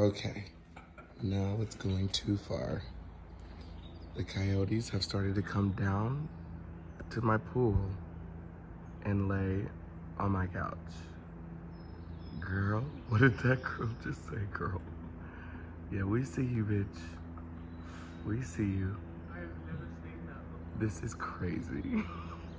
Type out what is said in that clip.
Okay, now it's going too far. The coyotes have started to come down to my pool and lay on my couch. Girl, what did that girl just say, girl? Yeah, we see you, bitch. We see you. I've never seen that before. This is crazy.